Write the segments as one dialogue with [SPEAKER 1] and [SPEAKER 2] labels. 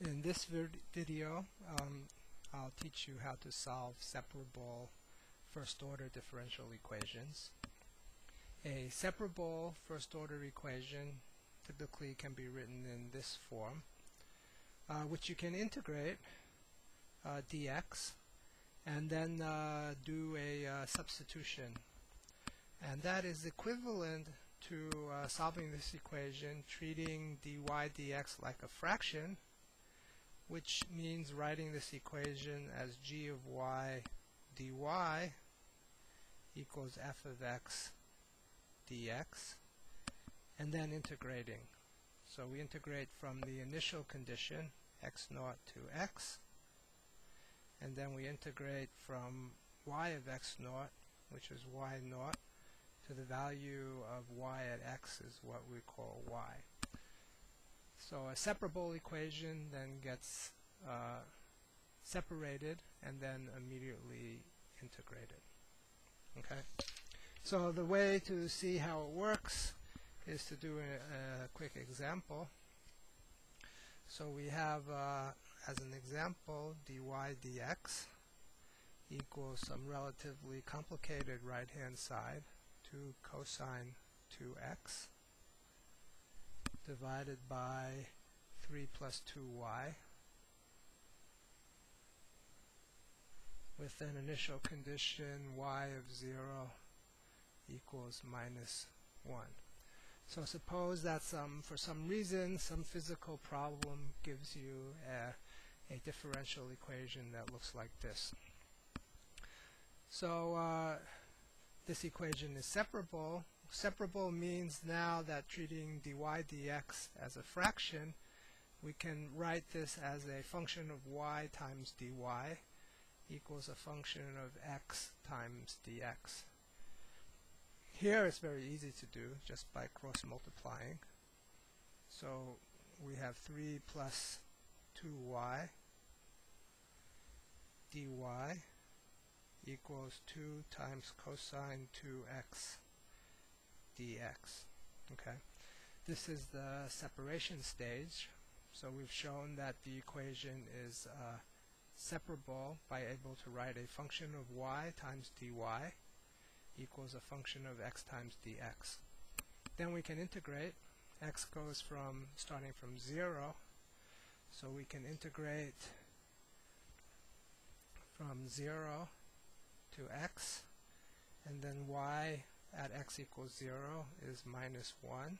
[SPEAKER 1] In this vid video, um, I'll teach you how to solve separable first-order differential equations. A separable first-order equation typically can be written in this form, uh, which you can integrate uh, dx and then uh, do a uh, substitution. And that is equivalent to uh, solving this equation, treating dy dx like a fraction, which means writing this equation as g of y dy equals f of x dx, and then integrating. So we integrate from the initial condition, x naught to x, and then we integrate from y of x naught, which is y naught, to the value of y at x is what we call y. So a separable equation then gets uh, separated and then immediately integrated. Okay. So the way to see how it works is to do a, a quick example. So we have, uh, as an example, dy dx equals some relatively complicated right-hand side, 2 cosine 2x divided by 3 plus 2y with an initial condition y of 0 equals minus 1. So suppose that some, for some reason, some physical problem gives you a, a differential equation that looks like this. So uh, this equation is separable. Separable means now that treating dy dx as a fraction, we can write this as a function of y times dy equals a function of x times dx. Here it's very easy to do just by cross multiplying. So we have 3 plus 2y dy equals 2 times cosine 2x dx. Okay, This is the separation stage. So we've shown that the equation is uh, separable by able to write a function of y times dy equals a function of x times dx. Then we can integrate. x goes from starting from 0, so we can integrate from 0 to x, and then y at x equals 0 is minus 1.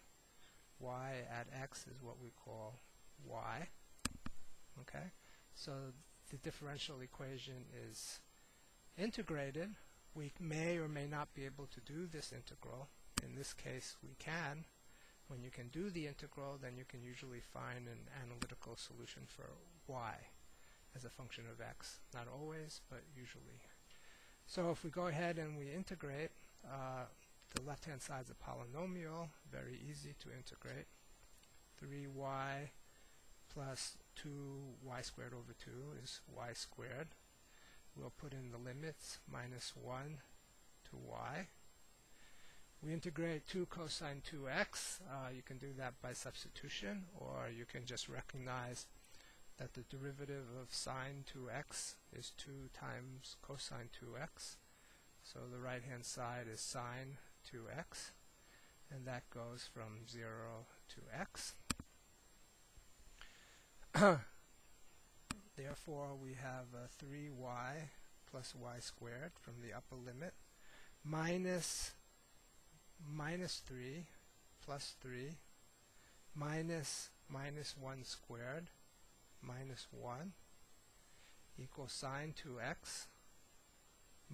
[SPEAKER 1] y at x is what we call y. Okay, so the differential equation is integrated we may or may not be able to do this integral. In this case, we can. When you can do the integral, then you can usually find an analytical solution for y as a function of x. Not always, but usually. So if we go ahead and we integrate, uh, the left-hand side is a polynomial, very easy to integrate. 3y plus 2y squared over 2 is y squared we'll put in the limits minus 1 to y. We integrate 2 cosine 2x. Uh, you can do that by substitution, or you can just recognize that the derivative of sine 2x is 2 times cosine 2x. So the right-hand side is sine 2x, and that goes from 0 to x. Therefore, we have uh, 3y plus y squared from the upper limit minus minus 3 plus 3 minus minus 1 squared minus 1 equals sine 2x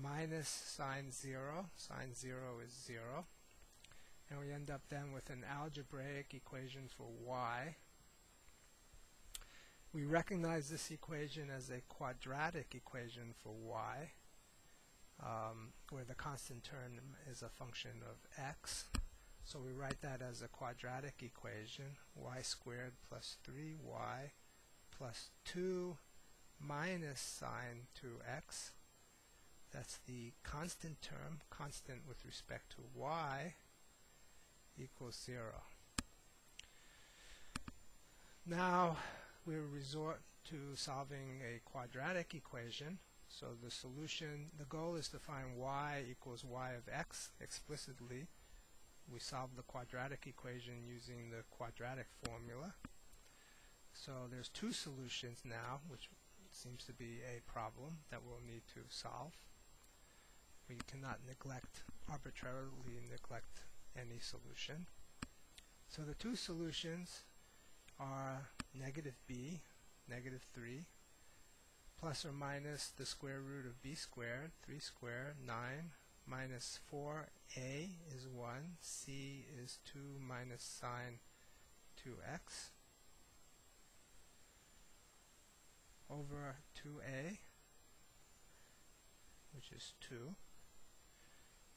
[SPEAKER 1] minus sine 0. Sine 0 is 0. And we end up then with an algebraic equation for y we recognize this equation as a quadratic equation for y, um, where the constant term is a function of x. So we write that as a quadratic equation, y squared plus 3y plus 2 minus sine 2x. That's the constant term, constant with respect to y, equals 0. Now, we resort to solving a quadratic equation. So the solution, the goal is to find y equals y of x explicitly. We solve the quadratic equation using the quadratic formula. So there's two solutions now, which seems to be a problem that we'll need to solve. We cannot neglect, arbitrarily neglect any solution. So the two solutions are negative b, negative 3, plus or minus the square root of b squared, 3 squared, 9, minus 4a is 1, c is 2 minus sine 2x, over 2a, which is 2.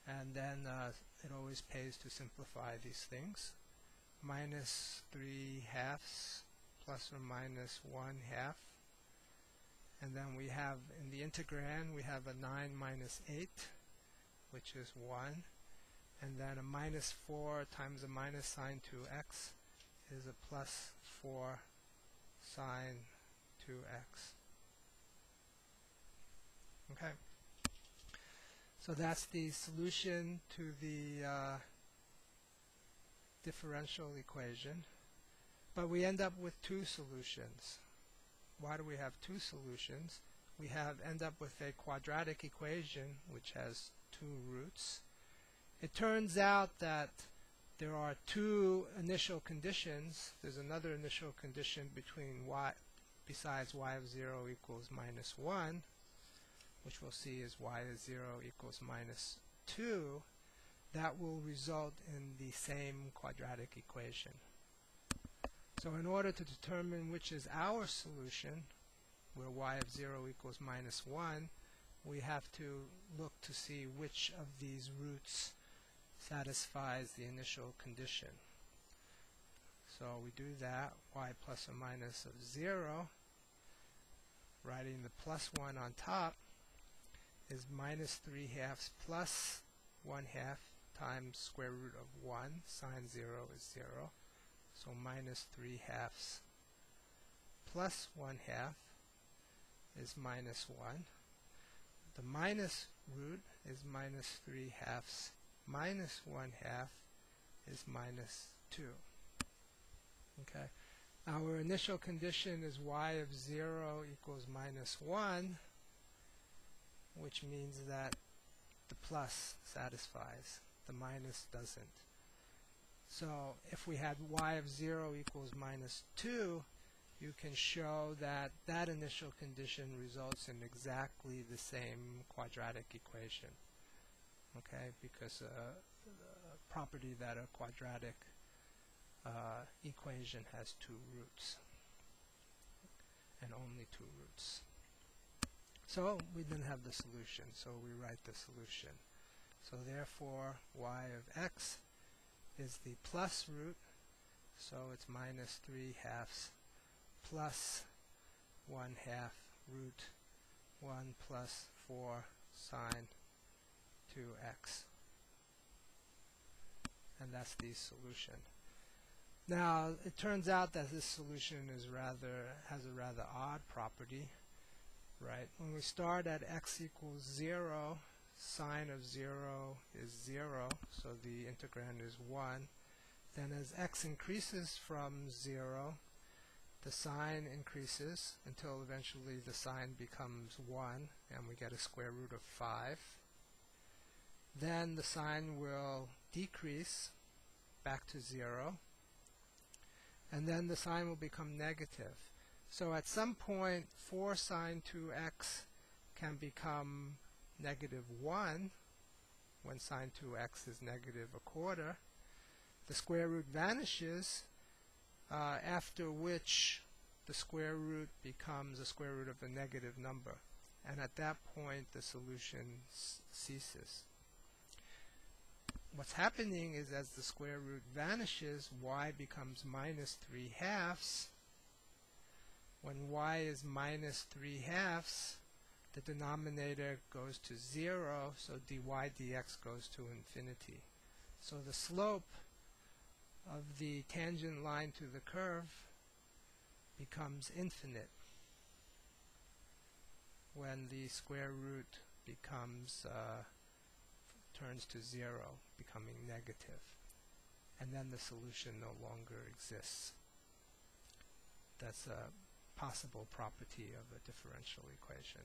[SPEAKER 1] And then uh, it always pays to simplify these things. Minus 3 halves plus or minus 1 half. And then we have, in the integrand, we have a 9 minus 8, which is 1. And then a minus 4 times a minus sine 2x is a plus 4 sine 2x. Okay. So that's the solution to the uh, differential equation. But we end up with two solutions. Why do we have two solutions? We have end up with a quadratic equation which has two roots. It turns out that there are two initial conditions. There's another initial condition between y besides y of 0 equals minus 1, which we'll see is y of 0 equals minus 2, that will result in the same quadratic equation. So in order to determine which is our solution, where y of 0 equals minus 1, we have to look to see which of these roots satisfies the initial condition. So we do that, y plus or minus of 0, writing the plus 1 on top, is minus 3 halves plus 1 half times square root of 1. Sine 0 is 0. So minus 3 halves plus 1 half is minus 1. The minus root is minus 3 halves minus 1 half is minus 2. Okay. Our initial condition is y of 0 equals minus 1, which means that the plus satisfies, the minus doesn't. So if we had y of 0 equals minus 2, you can show that that initial condition results in exactly the same quadratic equation. Okay, because uh, a property that a quadratic uh, equation has two roots and only two roots. So we then have the solution, so we write the solution. So therefore y of x is the plus root, so it's minus 3 halves plus 1 half root 1 plus 4 sine 2x. And that's the solution. Now, it turns out that this solution is rather has a rather odd property, right? When we start at x equals 0, sine of 0 is 0, so the integrand is 1. Then as x increases from 0, the sine increases until eventually the sine becomes 1, and we get a square root of 5. Then the sine will decrease back to 0 and then the sine will become negative. So at some point 4 sine 2x can become negative 1 when sine 2x is negative a quarter. The square root vanishes uh, after which the square root becomes the square root of a negative number and at that point the solution ceases what's happening is as the square root vanishes, y becomes minus 3 halves. When y is minus 3 halves, the denominator goes to 0, so dy dx goes to infinity. So the slope of the tangent line to the curve becomes infinite when the square root becomes uh, turns to zero, becoming negative, and then the solution no longer exists. That's a possible property of a differential equation.